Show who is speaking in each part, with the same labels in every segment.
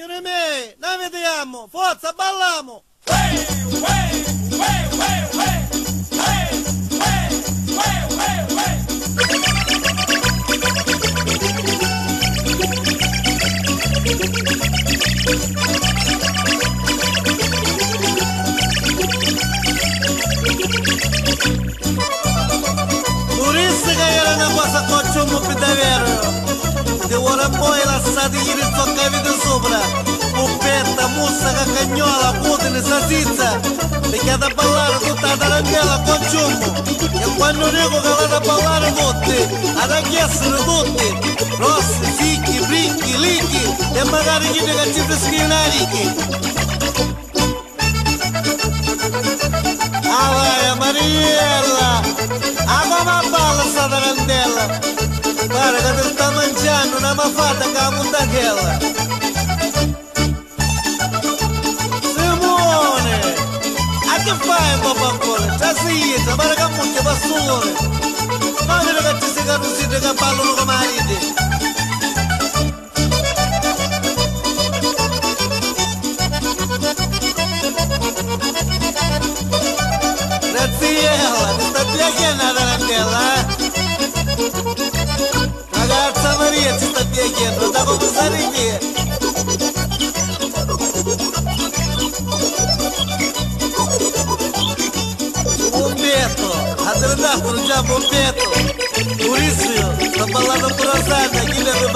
Speaker 1: signore miei, noi vediamo, forza, balliamo! Hey, hey, hey, Туристы, наверное, вас più мы придавили. De ora poi lasciate ieri zoccavi di sopra. Puppetta, mussa, cacagnola, putine, salsiccia. Perché da ballare tutta la tarantella con ciumbo. E quando dico che la da ballare tutti, ad chiessere tutti. Rossi, sicchi, bricchi, licchi. E magari chi che ci scrivono ricchi. Ah vai, Mariella! Ah mamma balla sta sta ha muntachella! Simone! A che fai papà ancora? C'è siete, guarda ci sta piacendo, da come stare qui? Bombetto, atradato già Bombetto, Maurizio, sta ballando purasana, chi deve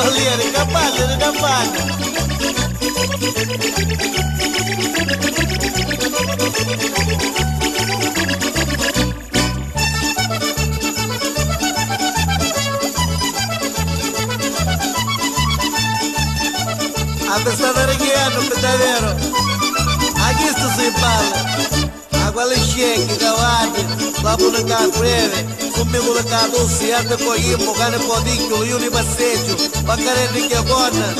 Speaker 1: si parla? A quale scegli, cavati, la pure caffè, come quello che ha dossi, ante poi io, cane podicchio, io ne passeggio, baccaretti che buona.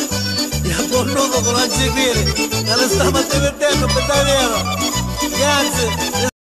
Speaker 1: E a buon nuovo con l'angivire, e le stiamo divertendo per davvero. Grazie.